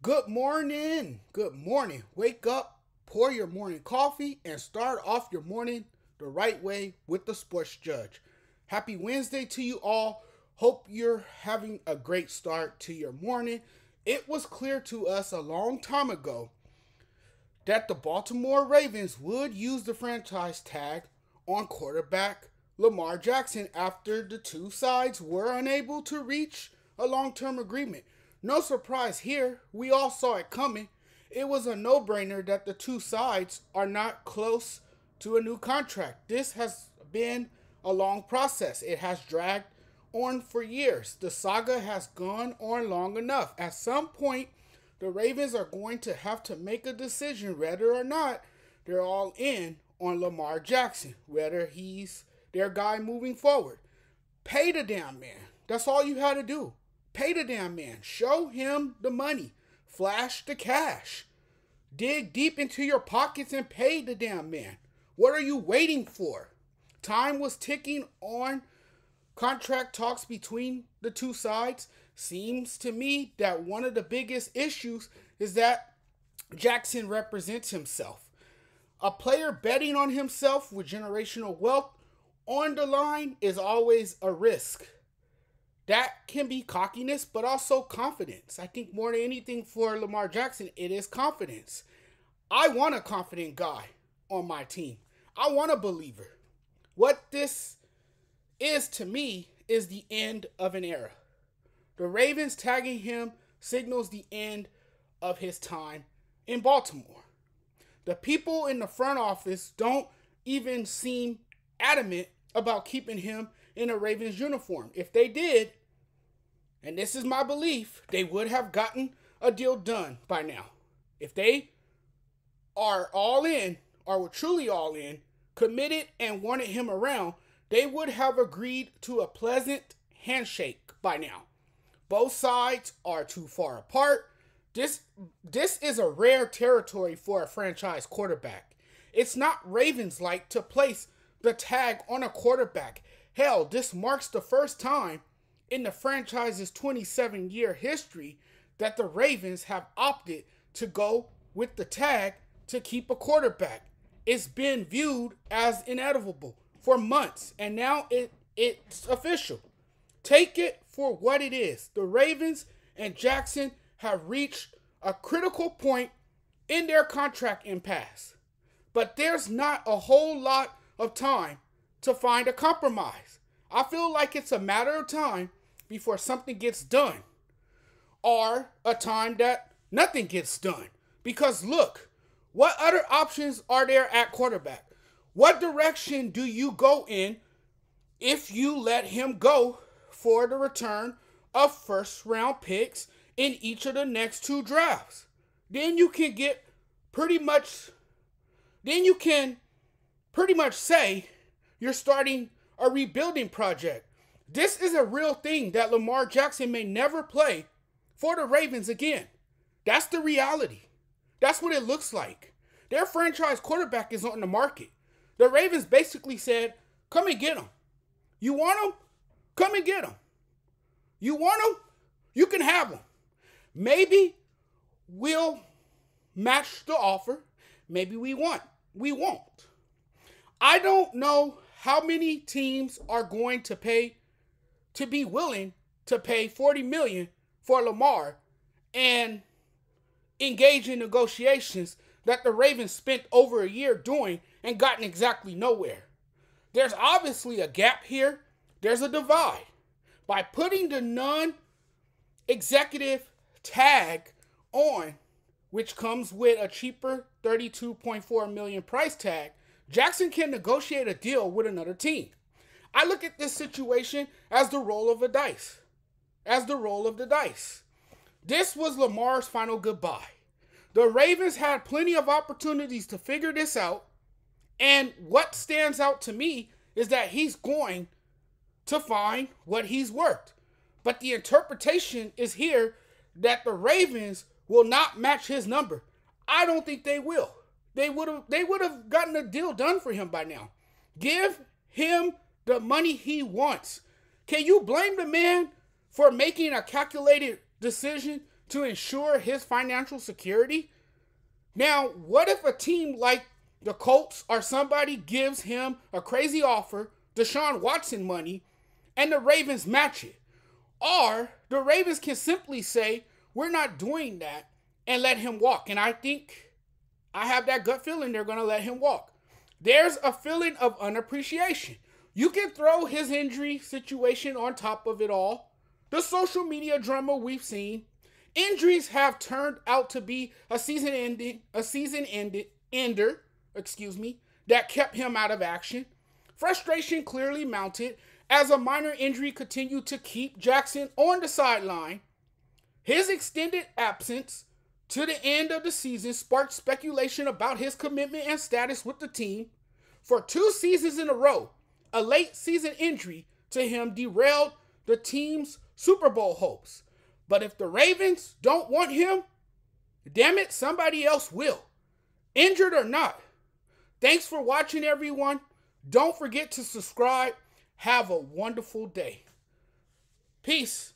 Good morning. Good morning. Wake up, pour your morning coffee, and start off your morning the right way with the Sports Judge. Happy Wednesday to you all. Hope you're having a great start to your morning. It was clear to us a long time ago that the Baltimore Ravens would use the franchise tag on quarterback Lamar Jackson after the two sides were unable to reach a long term agreement. No surprise here, we all saw it coming. It was a no brainer that the two sides are not close to a new contract. This has been a long process, it has dragged on for years. The saga has gone on long enough. At some point, the Ravens are going to have to make a decision whether or not they're all in on Lamar Jackson, whether he's their guy moving forward. Pay the damn man. That's all you had to do. Pay the damn man. Show him the money. Flash the cash. Dig deep into your pockets and pay the damn man. What are you waiting for? Time was ticking on contract talks between the two sides. Seems to me that one of the biggest issues is that Jackson represents himself. A player betting on himself with generational wealth on the line is always a risk. That can be cockiness, but also confidence. I think more than anything for Lamar Jackson, it is confidence. I want a confident guy on my team. I want a believer. What this is to me is the end of an era. The Ravens tagging him signals the end of his time in Baltimore. The people in the front office don't even seem adamant about keeping him in a Ravens uniform. If they did, and this is my belief, they would have gotten a deal done by now. If they are all in, or were truly all in, committed and wanted him around, they would have agreed to a pleasant handshake by now. Both sides are too far apart. This this is a rare territory for a franchise quarterback. It's not Ravens like to place the tag on a quarterback. Hell, this marks the first time in the franchise's 27 year history that the Ravens have opted to go with the tag to keep a quarterback. It's been viewed as inevitable for months, and now it, it's official. Take it for what it is. The Ravens and Jackson have reached a critical point in their contract impasse. But there's not a whole lot of time to find a compromise. I feel like it's a matter of time before something gets done, or a time that nothing gets done. Because look, what other options are there at quarterback? What direction do you go in if you let him go for the return of first round picks in each of the next two drafts? Then you can get pretty much, then you can pretty much say you're starting a rebuilding project. This is a real thing that Lamar Jackson may never play for the Ravens again. That's the reality. That's what it looks like. Their franchise quarterback is on the market. The Ravens basically said, come and get him. You want him? Come and get him. You want him? You can have him. Maybe we'll match the offer. Maybe we want. We won't. I don't know how many teams are going to pay to be willing to pay 40 million for Lamar and engage in negotiations that the Ravens spent over a year doing and gotten exactly nowhere. There's obviously a gap here. There's a divide. By putting the non exclusive tag on, which comes with a cheaper 32.4 million price tag, Jackson can negotiate a deal with another team. I look at this situation as the roll of a dice. As the roll of the dice. This was Lamar's final goodbye. The Ravens had plenty of opportunities to figure this out. And what stands out to me is that he's going to find what he's worth. But the interpretation is here that the Ravens will not match his number. I don't think they will they would have they would have gotten a deal done for him by now. Give him the money he wants. Can you blame the man for making a calculated decision to ensure his financial security. Now, what if a team like the Colts or somebody gives him a crazy offer, Deshaun Watson money, and the Ravens match it? Or the Ravens can simply say, We're not doing that and let him walk. And I think I have that gut feeling they're going to let him walk. There's a feeling of unappreciation. You can throw his injury situation on top of it all, the social media drama we've seen. Injuries have turned out to be a season ending, a season ended ender, excuse me, that kept him out of action. Frustration clearly mounted as a minor injury continued to keep Jackson on the sideline. His extended absence to the end of the season sparked speculation about his commitment and status with the team. For two seasons in a row, a late season injury to him derailed the team's Super Bowl hopes. But if the Ravens don't want him, damn it, somebody else will. Injured or not. Thanks for watching, everyone. Don't forget to subscribe. Have a wonderful day. Peace.